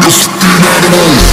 niggas, get